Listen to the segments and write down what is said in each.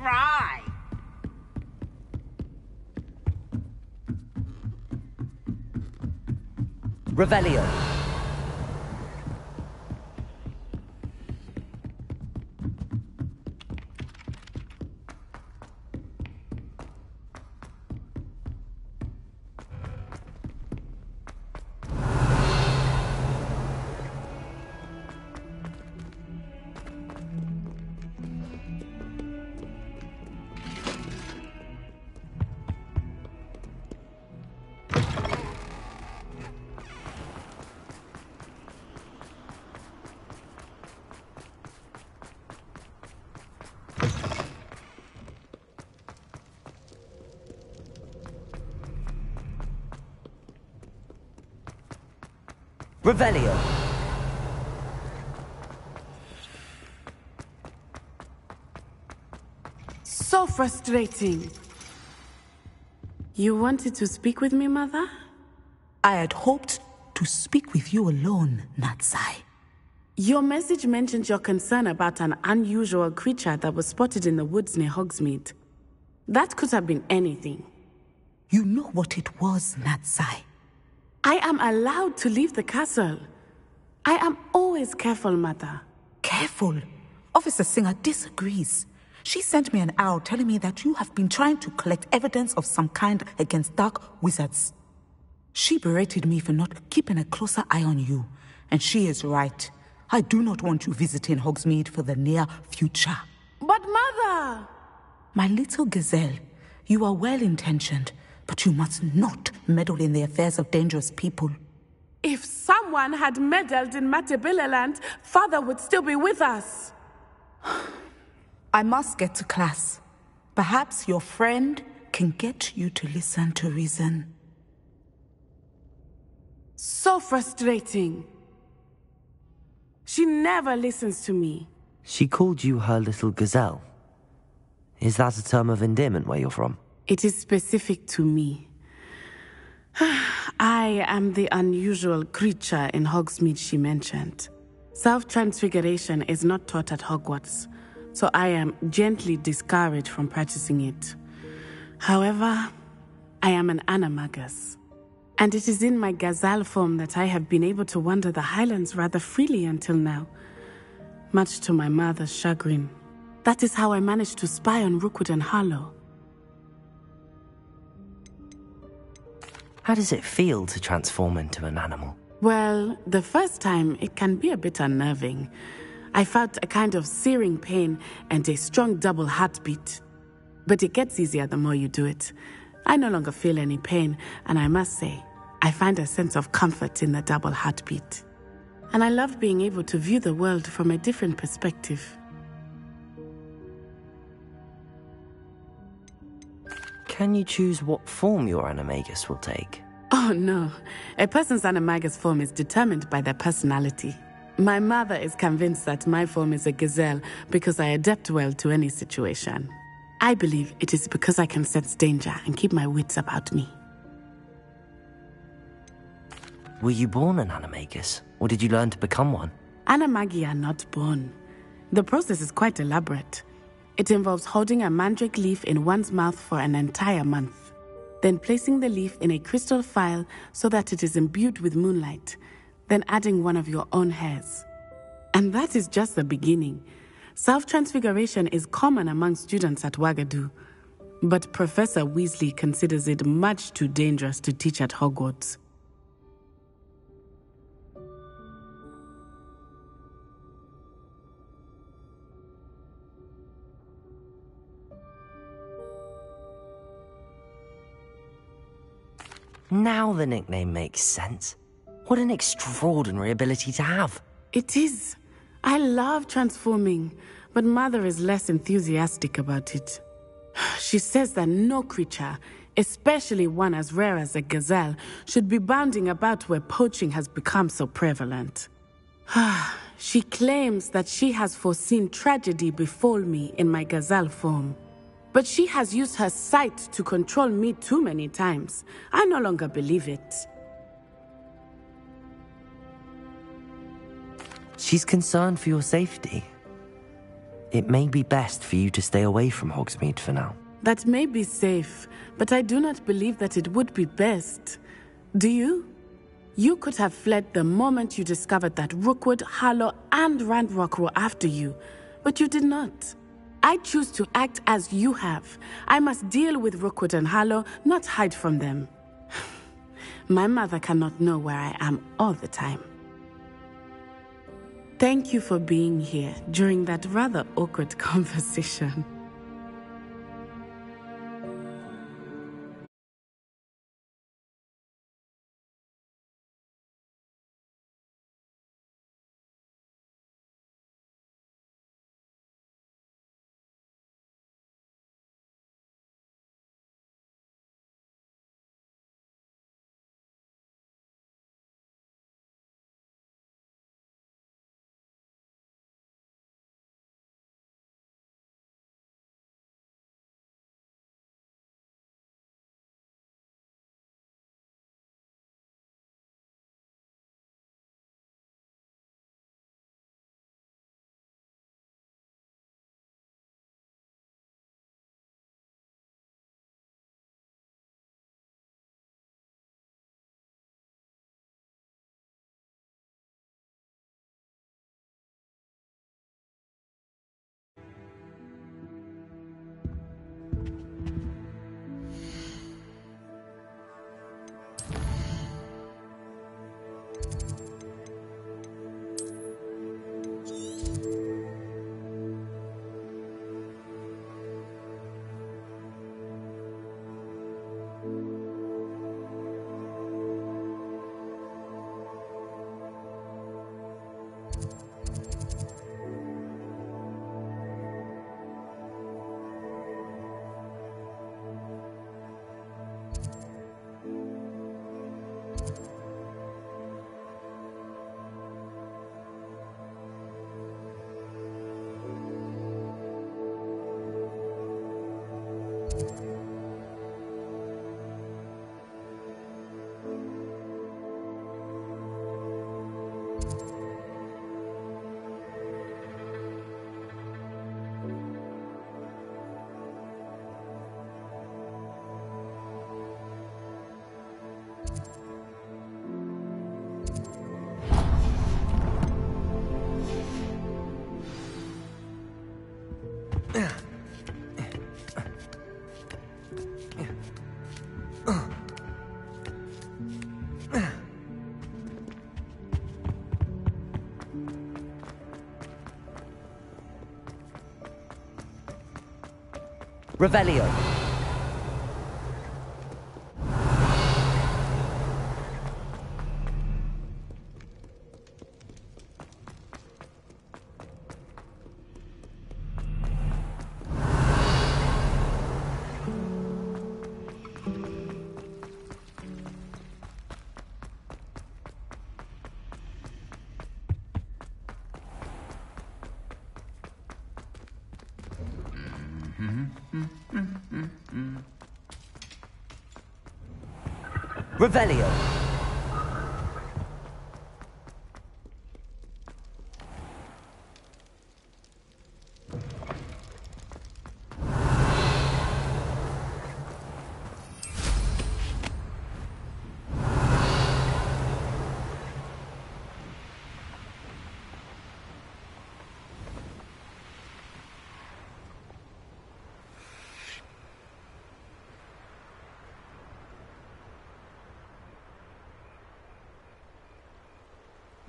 Try. Revelio. Revelio. So frustrating. You wanted to speak with me, Mother? I had hoped to speak with you alone, Natsai. Your message mentioned your concern about an unusual creature that was spotted in the woods near Hogsmeade. That could have been anything. You know what it was, Natsai. I am allowed to leave the castle. I am always careful, Mother. Careful. Officer Singer disagrees. She sent me an owl telling me that you have been trying to collect evidence of some kind against dark wizards. She berated me for not keeping a closer eye on you, and she is right. I do not want you visiting Hogsmeade for the near future. But, Mother! My little gazelle, you are well intentioned, but you must not meddle in the affairs of dangerous people. If someone had meddled in Matabeleland, Father would still be with us. I must get to class. Perhaps your friend can get you to listen to reason. So frustrating. She never listens to me. She called you her little gazelle. Is that a term of endearment where you're from? It is specific to me. I am the unusual creature in Hogsmeade she mentioned. Self transfiguration is not taught at Hogwarts, so I am gently discouraged from practicing it. However, I am an animagus, and it is in my gazelle form that I have been able to wander the highlands rather freely until now, much to my mother's chagrin. That is how I managed to spy on Rookwood and Harlow. How does it feel to transform into an animal? Well, the first time it can be a bit unnerving. I felt a kind of searing pain and a strong double heartbeat. But it gets easier the more you do it. I no longer feel any pain, and I must say, I find a sense of comfort in the double heartbeat. And I love being able to view the world from a different perspective. Can you choose what form your animagus will take? Oh no, a person's animagus form is determined by their personality. My mother is convinced that my form is a gazelle because I adapt well to any situation. I believe it is because I can sense danger and keep my wits about me. Were you born an animagus, or did you learn to become one? Animagi are not born. The process is quite elaborate. It involves holding a mandrake leaf in one's mouth for an entire month, then placing the leaf in a crystal phial so that it is imbued with moonlight, then adding one of your own hairs. And that is just the beginning. Self transfiguration is common among students at Wagadu, but Professor Weasley considers it much too dangerous to teach at Hogwarts. Now the nickname makes sense. What an extraordinary ability to have. It is. I love transforming, but Mother is less enthusiastic about it. She says that no creature, especially one as rare as a gazelle, should be bounding about where poaching has become so prevalent. she claims that she has foreseen tragedy befall me in my gazelle form. But she has used her sight to control me too many times. I no longer believe it. She's concerned for your safety. It may be best for you to stay away from Hogsmeade for now. That may be safe, but I do not believe that it would be best. Do you? You could have fled the moment you discovered that Rookwood, Harlow, and Ranrock were after you, but you did not. I choose to act as you have. I must deal with Rookwood and Harlow, not hide from them. My mother cannot know where I am all the time. Thank you for being here during that rather awkward conversation. Revelio. Revelio.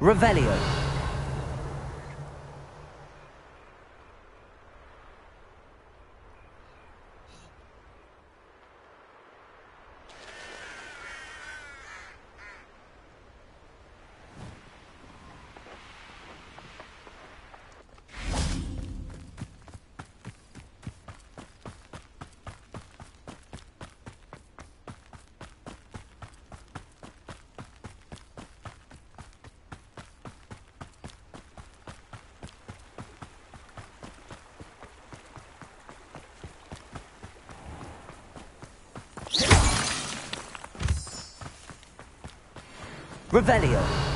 Revelio. Revelio.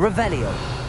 Revelio.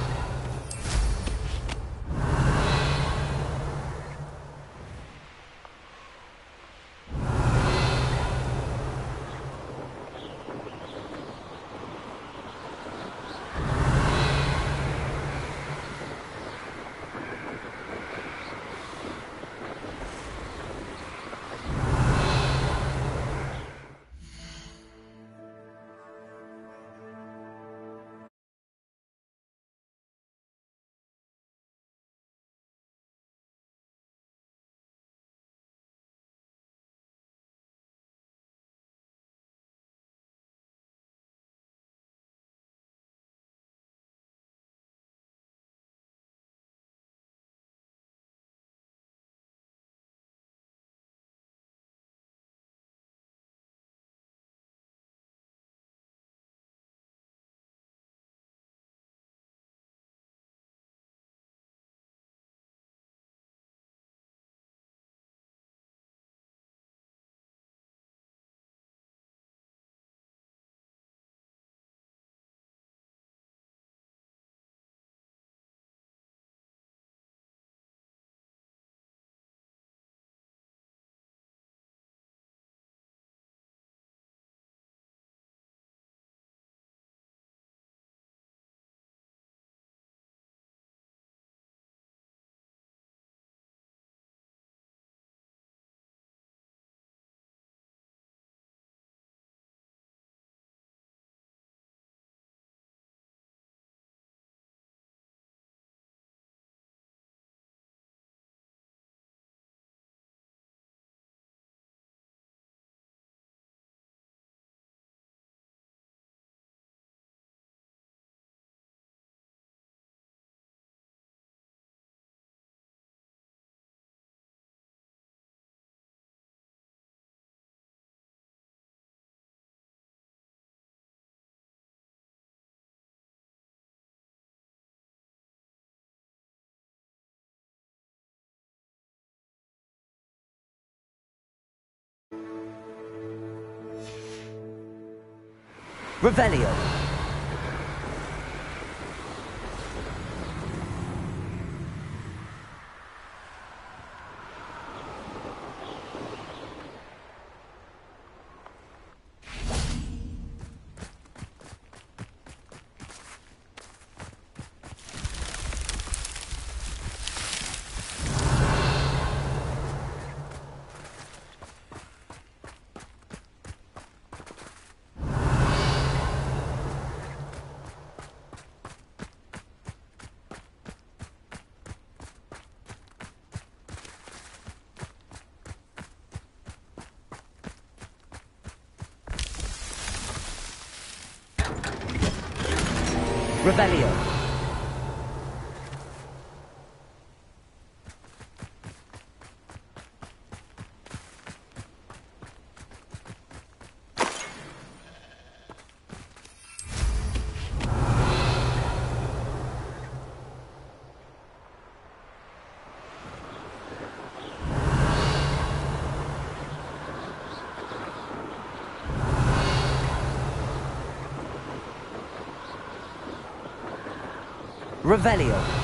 Revelio. Revelio. Revelio.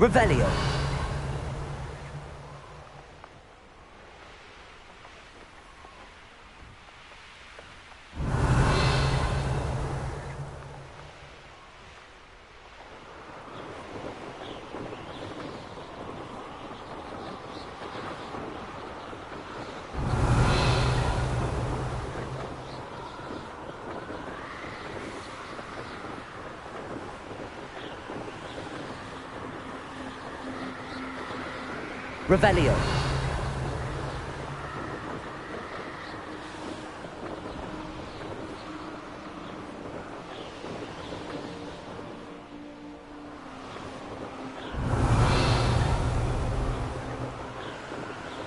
Revelio. Revelio.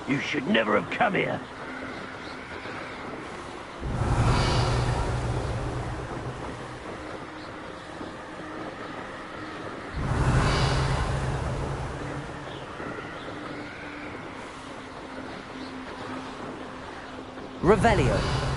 You should never have come here. Revelio.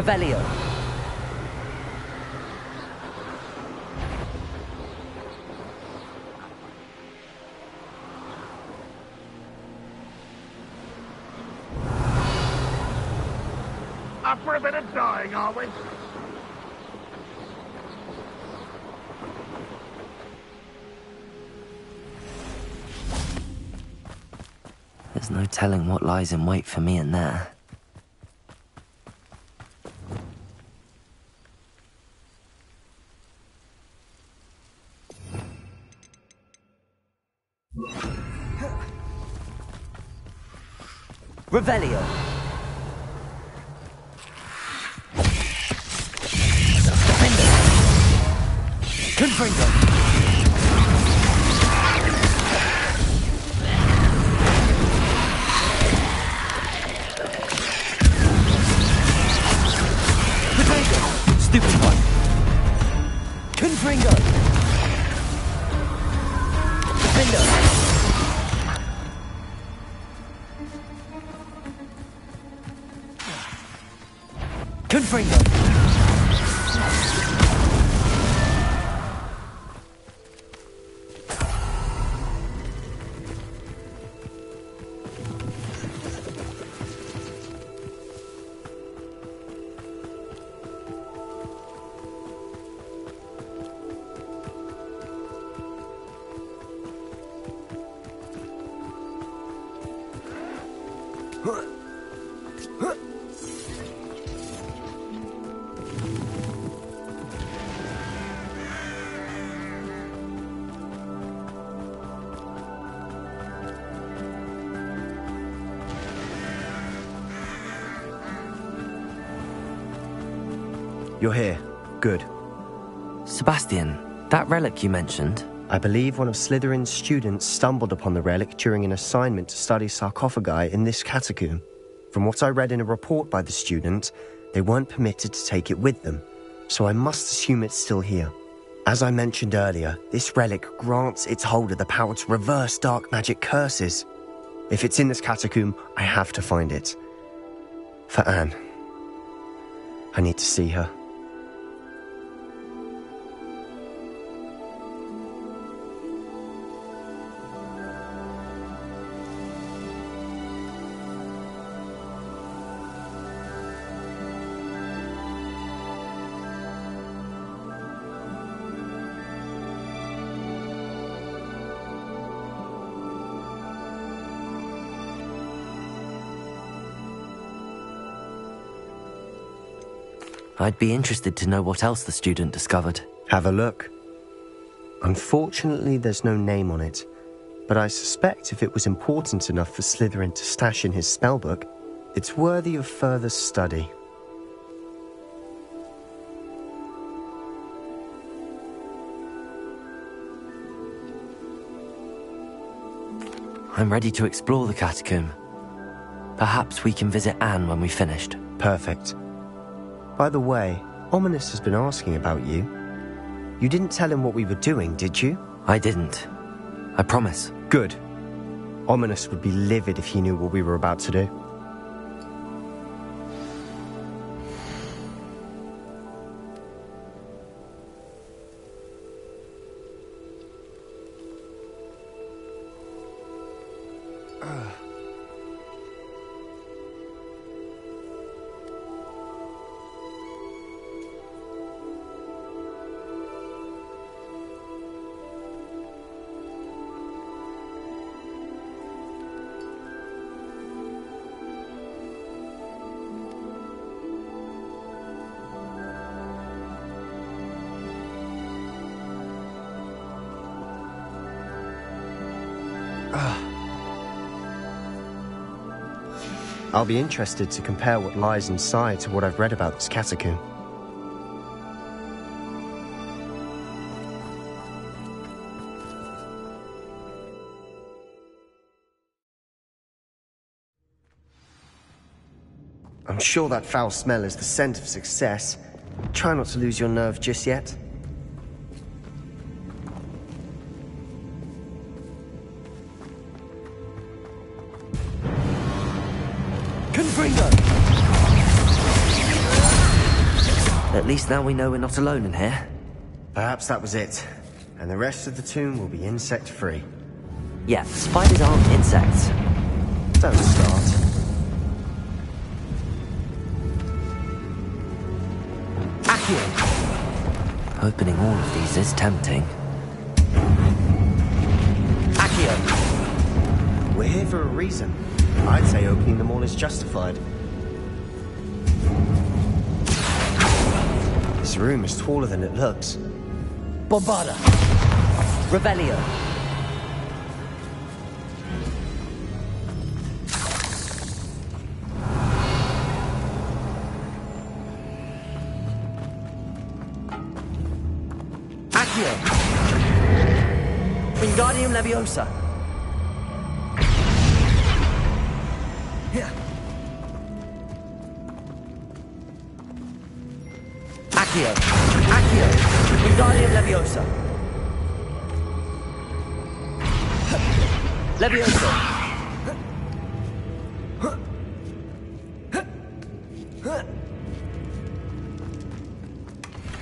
Revelio. Up for a bit of dying, are we? There's no telling what lies in wait for me in there. Revelio. Confringo. Confringo. Stupid one. Confringo. Defender. Confringo. You're here. Good. Sebastian, that relic you mentioned, I believe one of Slytherin's students stumbled upon the relic during an assignment to study sarcophagi in this catacomb. From what I read in a report by the student, they weren't permitted to take it with them, so I must assume it's still here. As I mentioned earlier, this relic grants its holder the power to reverse dark magic curses. If it's in this catacomb, I have to find it. For Anne. I need to see her. I'd be interested to know what else the student discovered. Have a look. Unfortunately, there's no name on it, but I suspect if it was important enough for Slytherin to stash in his spellbook, it's worthy of further study. I'm ready to explore the catacomb. Perhaps we can visit Anne when we finished. Perfect. By the way, Ominis has been asking about you. You didn't tell him what we were doing, did you? I didn't. I promise. Good. Ominis would be livid if he knew what we were about to do. I'll be interested to compare what lies inside to what I've read about this catacomb. I'm sure that foul smell is the scent of success. Try not to lose your nerve just yet. At least now we know we're not alone in here. Perhaps that was it. And the rest of the tomb will be insect-free. Yeah, spiders aren't insects. Don't start. Accio! Opening all of these is tempting. Accio! We're here for a reason. I'd say opening them all is justified. This room is taller than it looks. Bombarda! Revelio! Accio! Wingardium Leviosa! Accio! Accio! Wingardium Leviosa! Leviosa!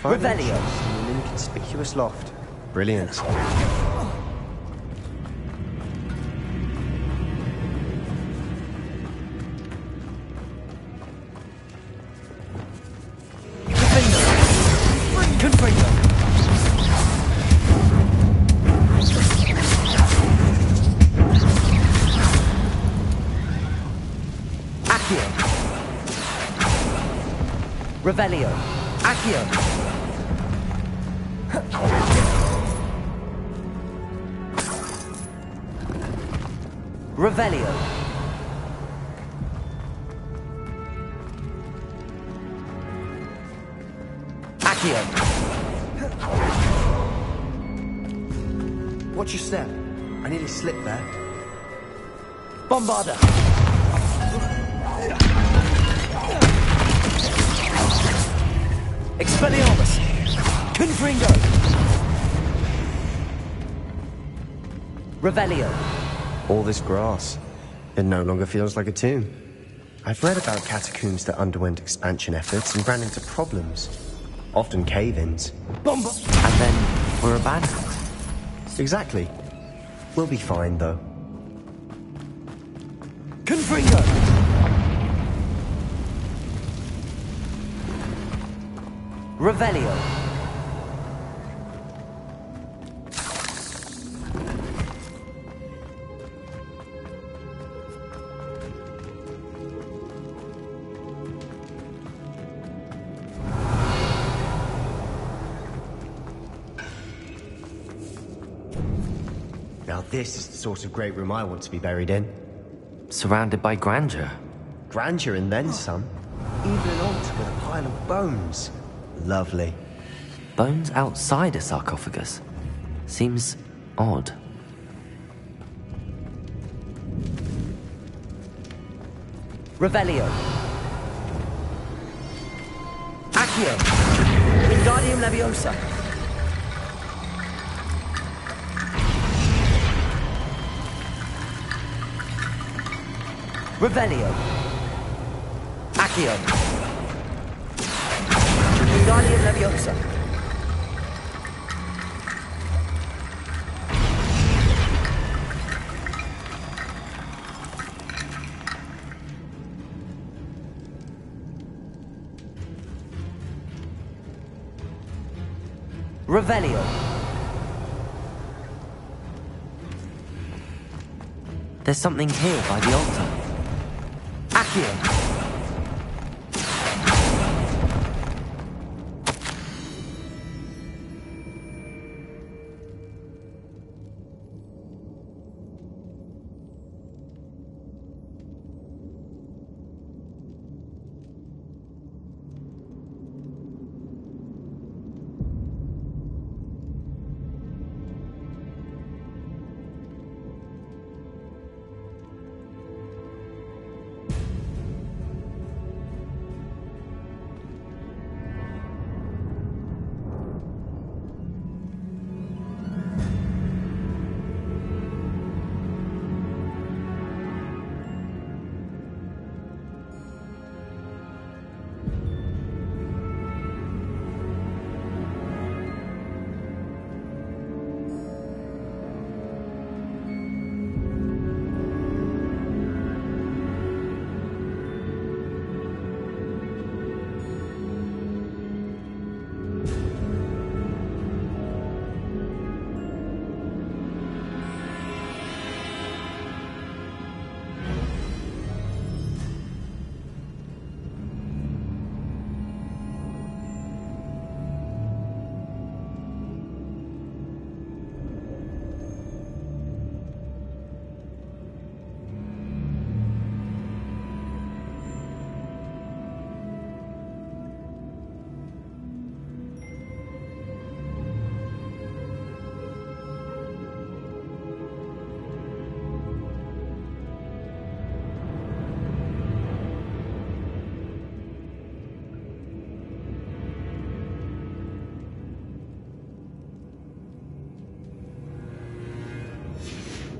Five Revelio. in an inconspicuous loft. Brilliant. Revelio! Accio! Watch your step. I nearly slipped there. Bombarda! Expelliarmus! Confringo! Revelio! All this grass. It no longer feels like a tomb. I've read about catacombs that underwent expansion efforts and ran into problems. Often cave-ins. Bomba! And then we're abandoned. Exactly. We'll be fine, though. Confringo! Revelio! This is the sort of great room I want to be buried in. Surrounded by grandeur. Grandeur and then some. Even an altar with a pile of bones. Lovely. Bones outside a sarcophagus? Seems odd. Revelio. Accio. Wingardium Leviosa. Revelio. Accio. Wingardium Leviosa. Revelio. There's something here by the altar. Accio.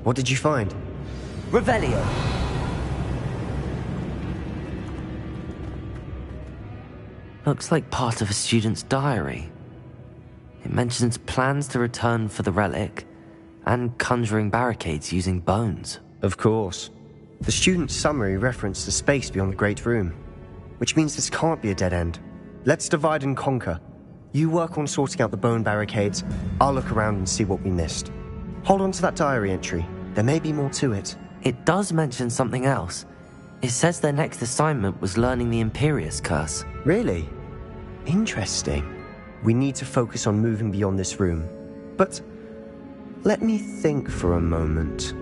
What did you find? Revelio. Looks like part of a student's diary. It mentions plans to return for the relic and conjuring barricades using bones. Of course. The student's summary referenced the space beyond the Great Room, which means this can't be a dead end. Let's divide and conquer. You work on sorting out the bone barricades, I'll look around and see what we missed. Hold on to that diary entry. There may be more to it. It does mention something else. It says their next assignment was learning the Imperius curse. Really? Interesting. We need to focus on moving beyond this room. But let me think for a moment.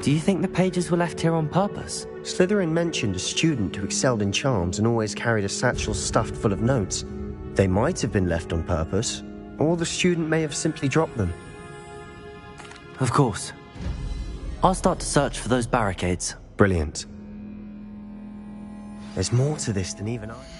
Do you think the pages were left here on purpose? Slytherin mentioned a student who excelled in charms and always carried a satchel stuffed full of notes. They might have been left on purpose, or the student may have simply dropped them. Of course. I'll start to search for those barricades. Brilliant. There's more to this than even I.